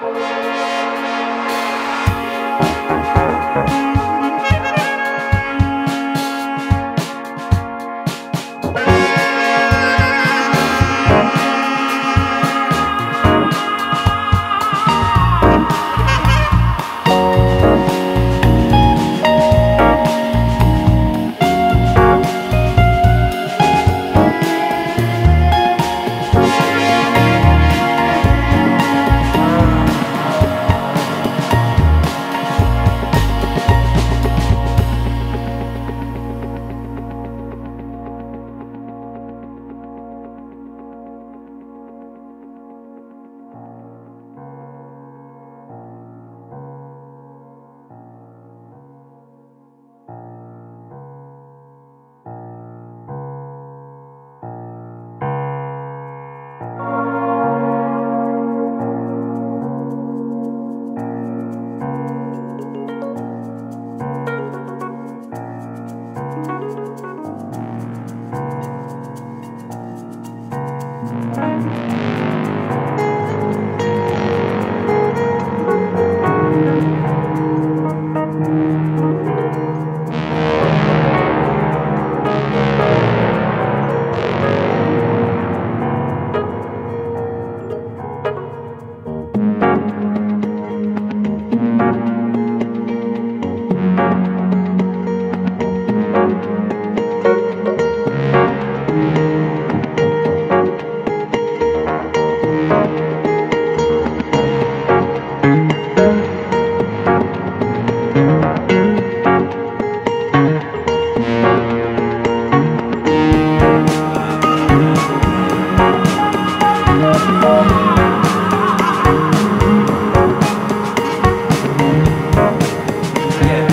Thank you.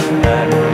that